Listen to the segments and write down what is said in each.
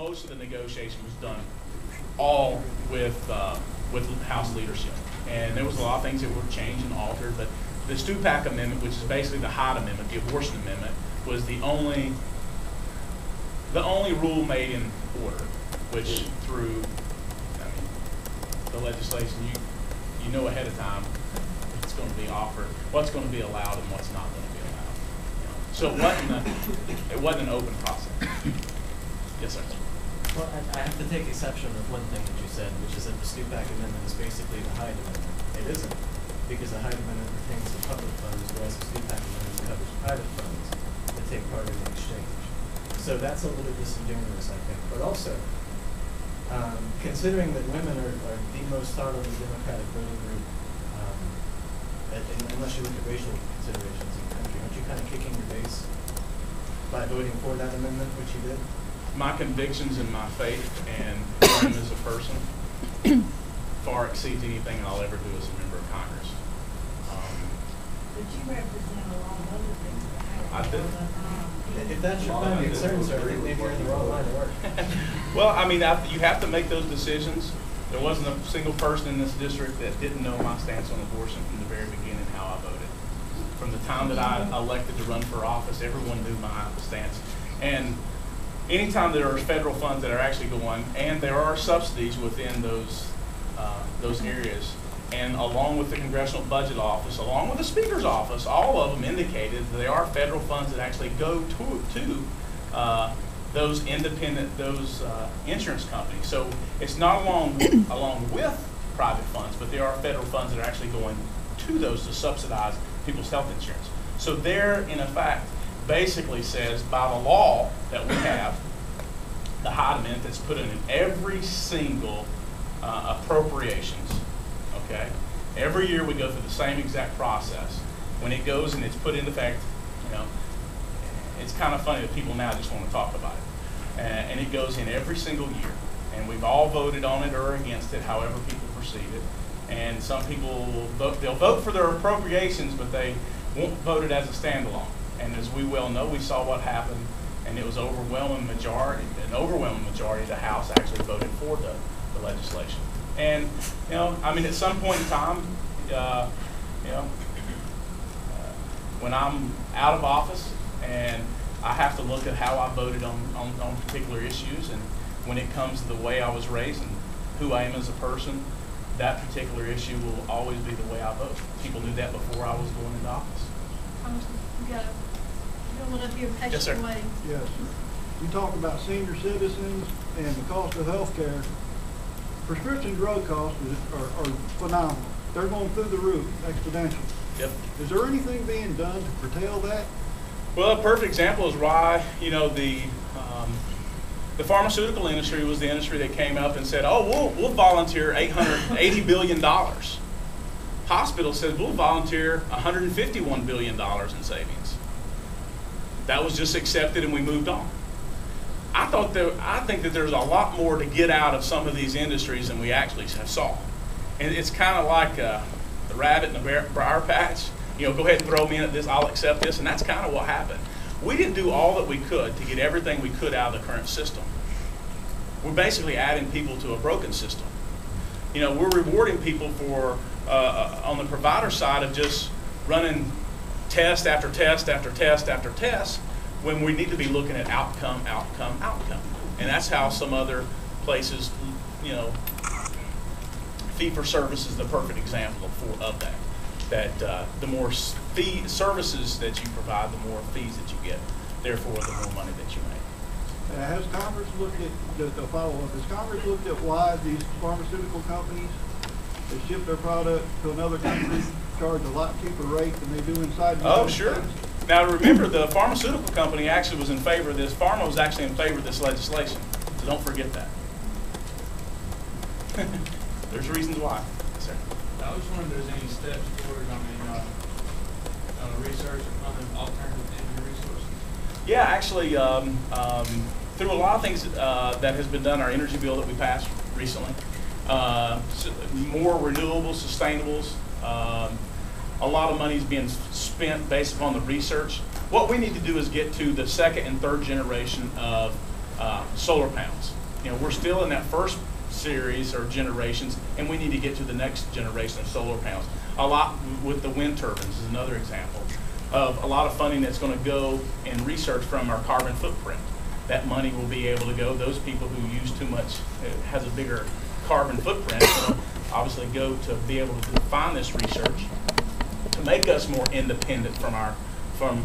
most of the negotiation was done all with, uh, with House leadership. And there was a lot of things that were changed and altered, but the Stupak Amendment, which is basically the Hyde Amendment, the abortion amendment, was the only, the only rule made in order, which through, I mean, the legislation, you, you know ahead of time what's going to be offered, what's going to be allowed and what's not going to be allowed. you know. So it wasn't, a, it wasn't an open process. Yes, sir. Well, I, I have to take exception with one thing that you said, which is that the Stupak Amendment is basically the Hyde Amendment. It isn't, because the Hyde Amendment pertains to public funds, whereas the Stupak Amendment covers private funds that take part in the exchange. So that's a little disingenuous, I think. But also, um, considering that women are, are the most thoroughly Democratic voting group, um, and unless you look at racial considerations in the country, aren't you kind of kicking your base by voting for that amendment, which you did? My convictions and my faith and him as a person far exceeds anything I'll ever do as a member of Congress. Um, But you represent a lot of other things that I have. do. If that's your primary concern, sir, maybe you're in the wrong line of work. well, I mean, I, you have to make those decisions. There wasn't a single person in this district that didn't know my stance on abortion from the very beginning, how I voted. From the time that I elected to run for office, everyone knew my stance. And anytime there are federal funds that are actually going, and there are subsidies within those, uh, those areas, and along with the Congressional Budget Office, along with the Speaker's Office, all of them indicated that there are federal funds that actually go to, to uh, those independent, those uh, insurance companies. So it's not along, along with private funds, but there are federal funds that are actually going to those to subsidize people's health insurance. So there, in effect, basically says by the law that we have, the Amendment that's put in every single uh, appropriations, okay? Every year we go through the same exact process. When it goes and it's put into effect, you know, it's kind of funny that people now just want to talk about it. Uh, and it goes in every single year. And we've all voted on it or against it, however people perceive it. And some people will vote, they'll vote for their appropriations, but they won't vote it as a standalone. And as we well know, we saw what happened, and it was overwhelming majority, an overwhelming majority of the House actually voted for the, the legislation. And, you know, I mean, at some point in time, uh, you know, uh, when I'm out of office and I have to look at how I voted on, on, on particular issues and when it comes to the way I was raised and who I am as a person, that particular issue will always be the way I vote. People knew that before I was going into office. Congressman, you you don't want to be Yes, sir. waiting. Yes. You talk about senior citizens and the cost of health care. Prescription drug costs is- are, are phenomenal. They're going through the roof exponentially. Yep. Is there anything being done to curtail that? Well, a perfect example is why, you know, the, um, the pharmaceutical industry was the industry that came up and said, oh, we'll, we'll volunteer $880 billion. Hospital said, we'll volunteer $151 billion in savings. That was just accepted and we moved on. I thought that, I think that there's a lot more to get out of some of these industries than we actually have saw. And it's kind of like uh, the rabbit in the briar patch. You know, go ahead and throw me in at this, I'll accept this, and that's kind of what happened. We didn't do all that we could to get everything we could out of the current system. We're basically adding people to a broken system. You know, we're rewarding people for, uh, on the provider side of just running test after test after test after test when we need to be looking at outcome, outcome, outcome. And that's how some other places, you know, fee for service is the perfect example of, for, of that. That uh, the more fee services that you provide, the more fees that you get. Therefore, the more money that you make. Uh, Has Congress looked at, the, the follow-up, has Congress looked at why these pharmaceutical companies that ship their product to another country charge a lot cheaper rate than they do inside the Oh, sure. States? Now, remember, the pharmaceutical company actually was in favor of this. Pharma was actually in favor of this legislation. So don't forget that. There's reasons why. Yes, sir. I was wondering if there's any steps toward, I mean, uh, uh, research and other alternative energy resources. Yeah, actually, um, um, through a lot of things uh, that has been done, our energy bill that we passed recently, uh, more renewables, sustainables. Um, a lot of money is being spent based upon the research. What we need to do is get to the second and third generation of uh, solar panels. You know, we're still in that first series or generations, and we need to get to the next generation of solar panels. A lot with the wind turbines is another example of a lot of funding that's going to go in research from our carbon footprint. That money will be able to go, those people who use too much, it has a bigger carbon footprint, will obviously go to be able to define this research to make us more independent from our, from,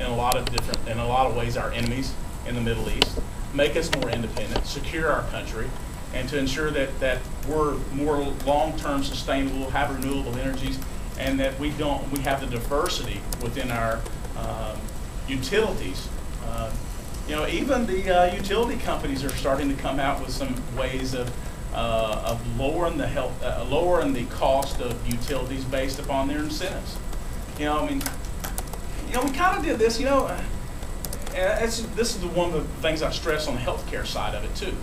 in a lot of different, in a lot of ways, our enemies in the Middle East, make us more independent, secure our country, and to ensure that, that we're more long-term sustainable, have renewable energies, and that we don't, we have the diversity within our um, utilities. Uh, You know, even the uh, utility companies are starting to come out with some ways of, uh, of lowering the health, uh, lowering the cost of utilities based upon their incentives. You know, I mean, you know, we kind of did this, you know, uh, it's, this is the one of the things I stress on the healthcare side of it too.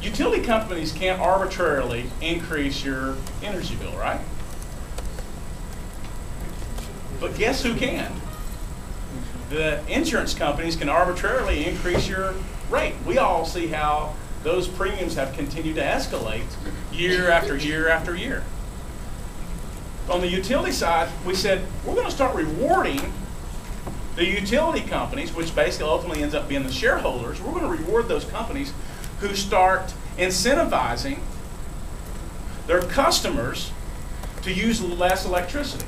Utility companies can't arbitrarily increase your energy bill, right? But guess who can? The insurance companies can arbitrarily increase your rate. We all see how those premiums have continued to escalate year after year after year. On the utility side, we said we're going to start rewarding the utility companies, which basically ultimately ends up being the shareholders. We're going to reward those companies who start incentivizing their customers to use less electricity.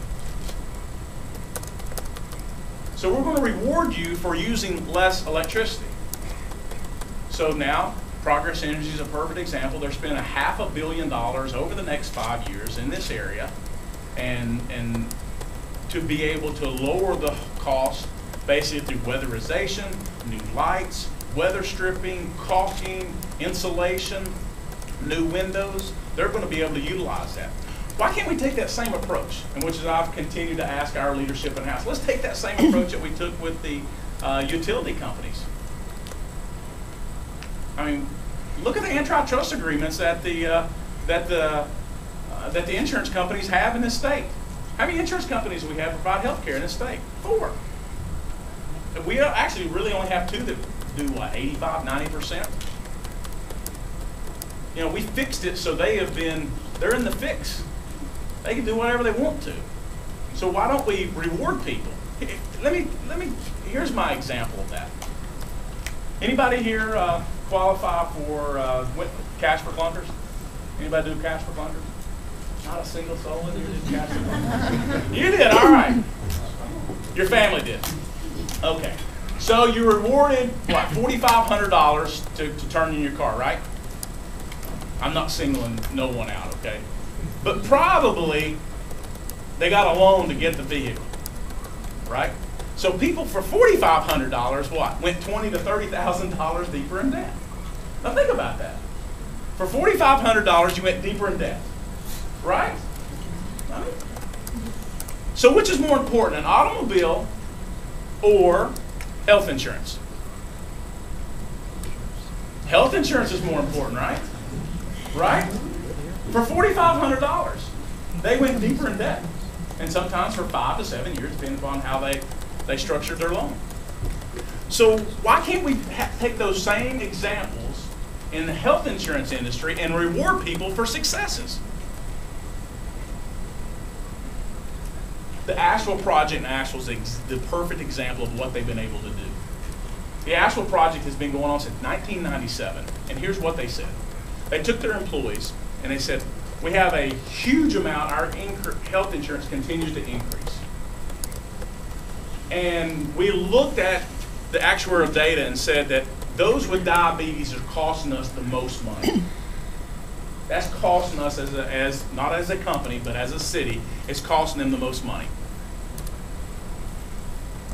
So we're going to reward you for using less electricity. So now, Progress Energy is a perfect example. They're spending a half a billion dollars over the next five years in this area, and and to be able to lower the cost basically through weatherization, new lights, weather stripping, caulking, insulation, new windows. They're going to be able to utilize that. Why can't we take that same approach? And which is I've continued to ask our leadership in house. Let's take that same approach that we took with the uh, utility companies. I mean, look at the antitrust agreements that the uh, that the uh, that the insurance companies have in this state. How many insurance companies do we have provide health care in this state? Four. We actually really only have two that do what, 85, 90 percent. You know, we fixed it so they have been they're in the fix. They can do whatever they want to. So why don't we reward people? Let me let me. Here's my example of that. Anybody here uh, qualify for uh, cash for clunkers? Anybody do cash for clunkers? Not a single soul in here did cash for clunkers. you did. All right. Your family did. Okay. So you rewarded what forty-five hundred dollars to, to turn in your car, right? I'm not singling no one out, okay? But probably they got a loan to get the vehicle, right? So people for forty-five hundred dollars, what went twenty to thirty thousand dollars deeper in debt. Now think about that. For forty-five hundred dollars, you went deeper in debt, right? So which is more important, an automobile or health insurance? Health insurance is more important, right? Right? For $4,500, they went deeper in debt. And sometimes for five to seven years, depending upon how they, they structured their loan. So why can't we take those same examples in the health insurance industry and reward people for successes? The Asheville project in Asheville is the perfect example of what they've been able to do. The Asheville project has been going on since 1997, and here's what they said. They took their employees and they said, we have a huge amount, our health insurance continues to increase. And we looked at the actuarial data and said that those with diabetes are costing us the most money. That's costing us as, a, as not as a company, but as a city, it's costing them the most money.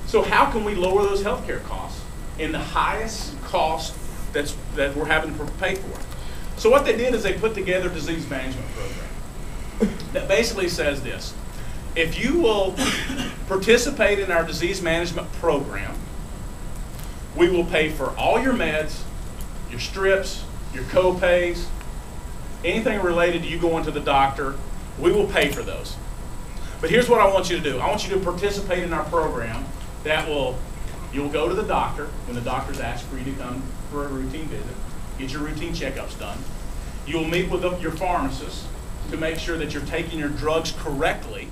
So how can we lower those healthcare costs in the highest cost that's, that we're having to pay for? So what they did is they put together a disease management program that basically says this. If you will participate in our disease management program, we will pay for all your meds, your strips, your co-pays, anything related to you going to the doctor, we will pay for those. But here's what I want you to do. I want you to participate in our program that will You'll go to the doctor when the doctor's asked for you to come for a routine visit, get your routine checkups done. You'll meet with your pharmacist to make sure that you're taking your drugs correctly